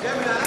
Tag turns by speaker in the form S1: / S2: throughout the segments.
S1: Gemini.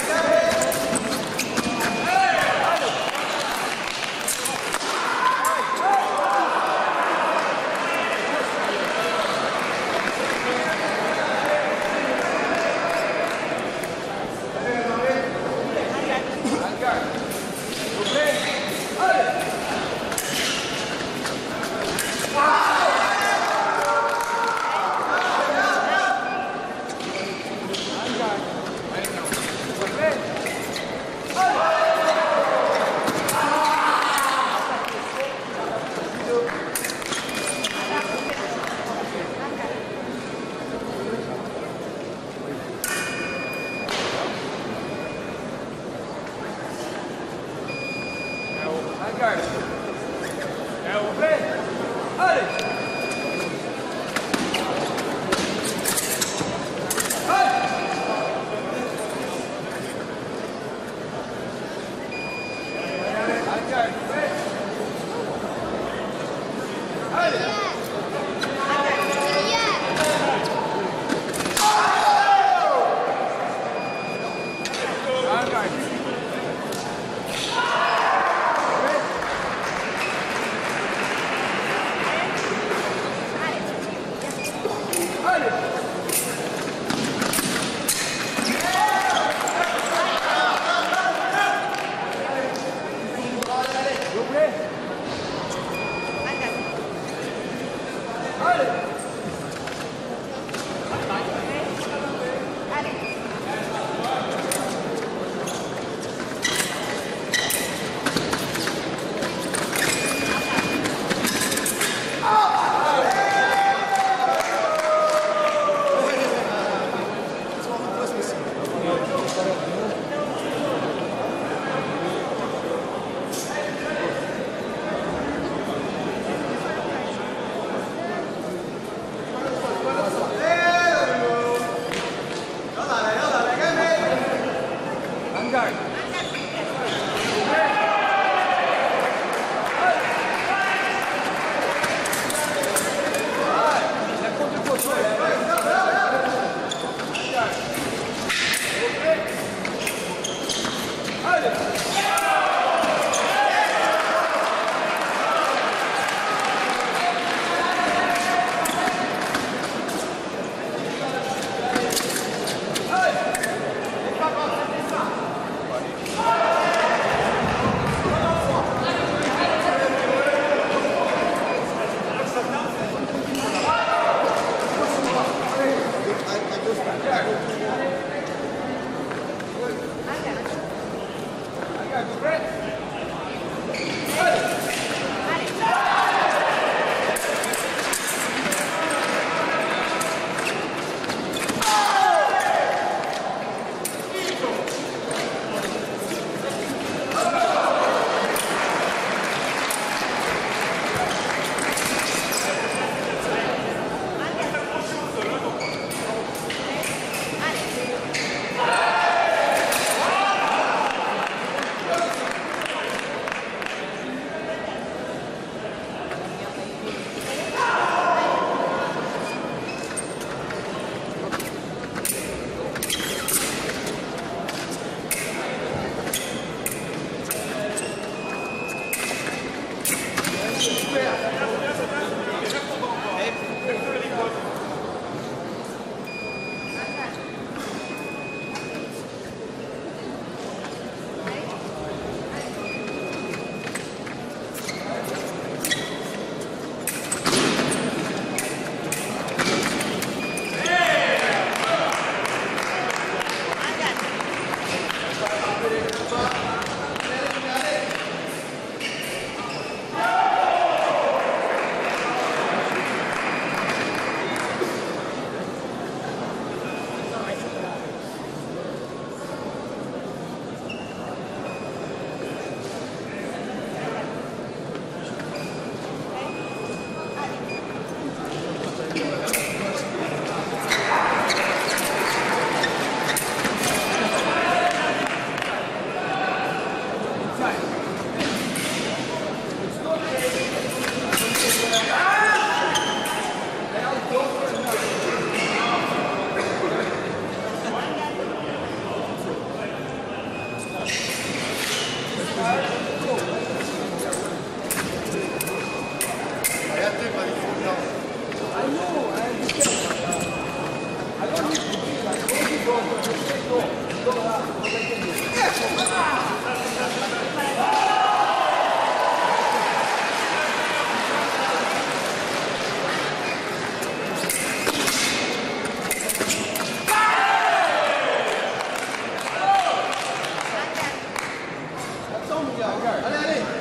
S1: 动一下，来来来。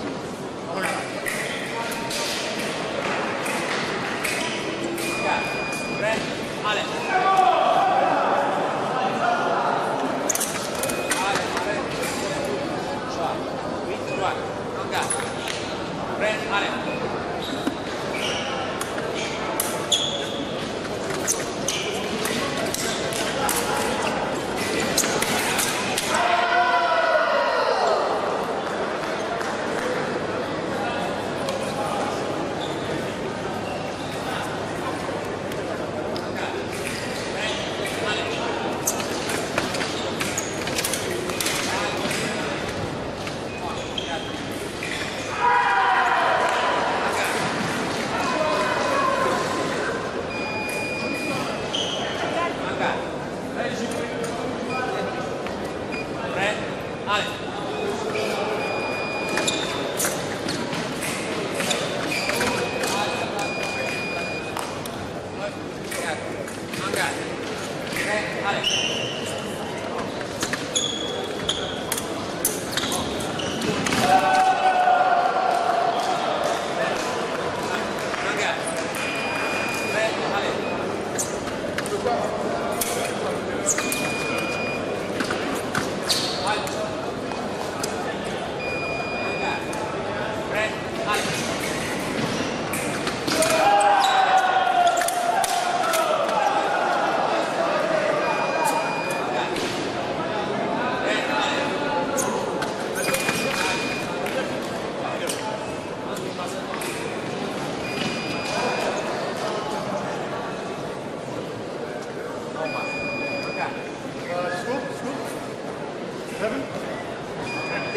S1: Jesus. Allez.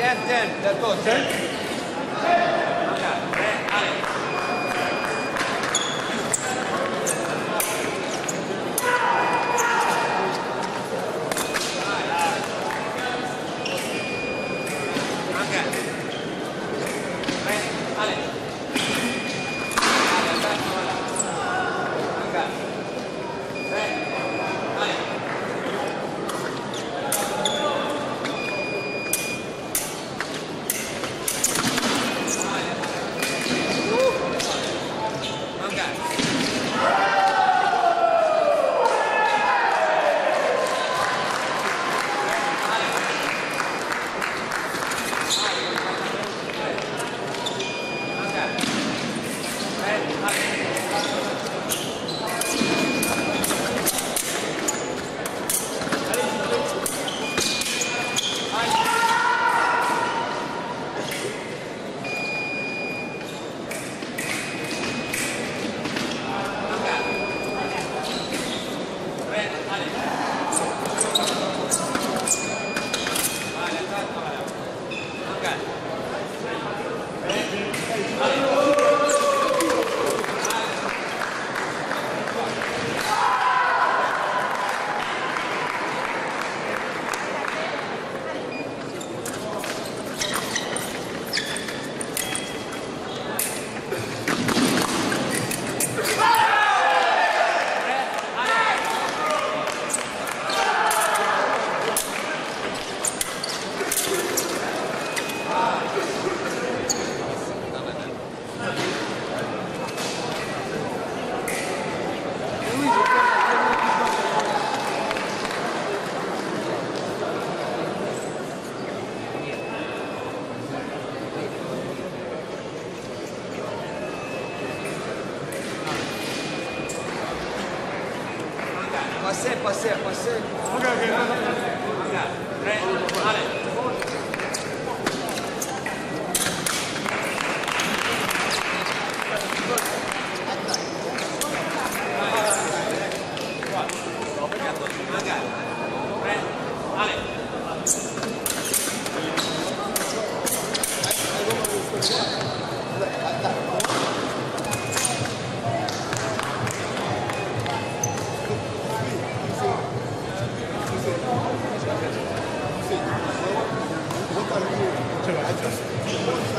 S1: have 10, that's all. 10? 제가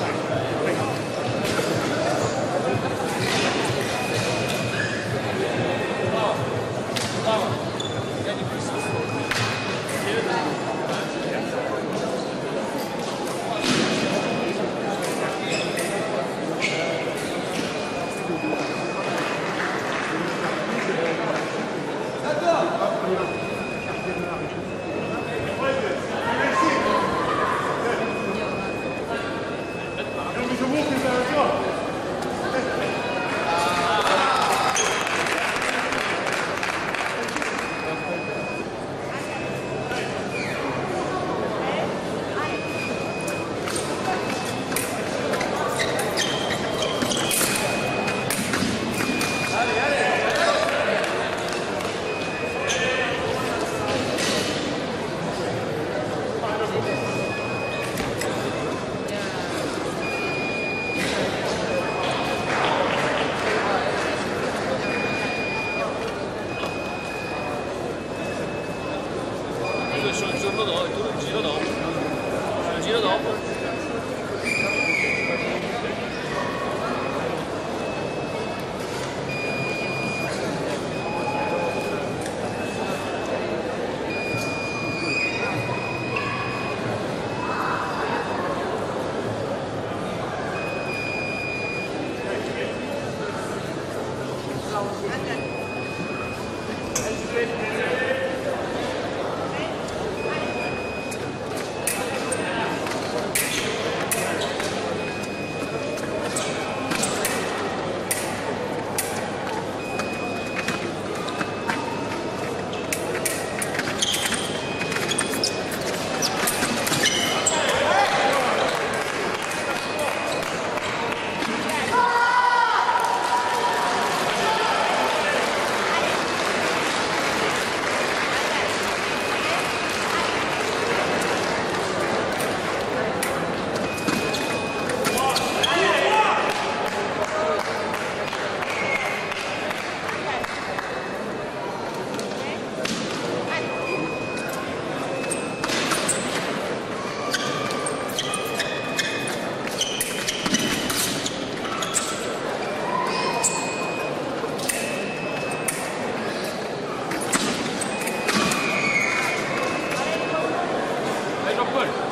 S1: doch gut.